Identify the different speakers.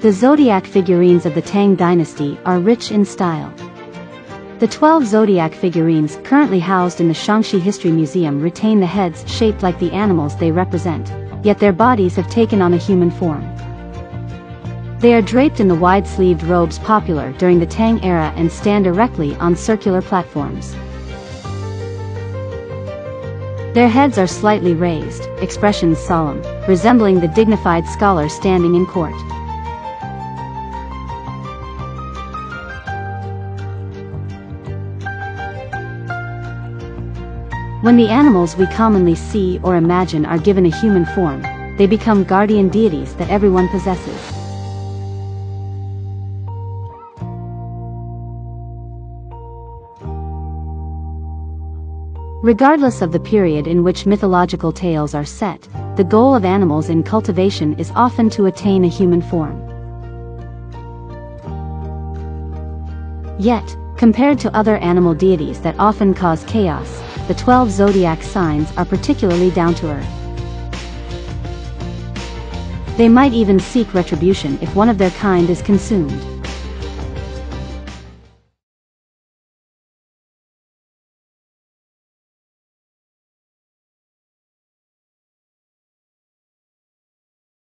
Speaker 1: The zodiac figurines of the Tang dynasty are rich in style. The 12 zodiac figurines currently housed in the Shaanxi History Museum retain the heads shaped like the animals they represent, yet their bodies have taken on a human form. They are draped in the wide-sleeved robes popular during the Tang era and stand erectly on circular platforms. Their heads are slightly raised, expressions solemn, resembling the dignified scholar standing in court. When the animals we commonly see or imagine are given a human form, they become guardian deities that everyone possesses. Regardless of the period in which mythological tales are set, the goal of animals in cultivation is often to attain a human form. Yet, compared to other animal deities that often cause chaos, the 12 zodiac signs are particularly down to earth. They might even seek retribution if one of their kind is consumed.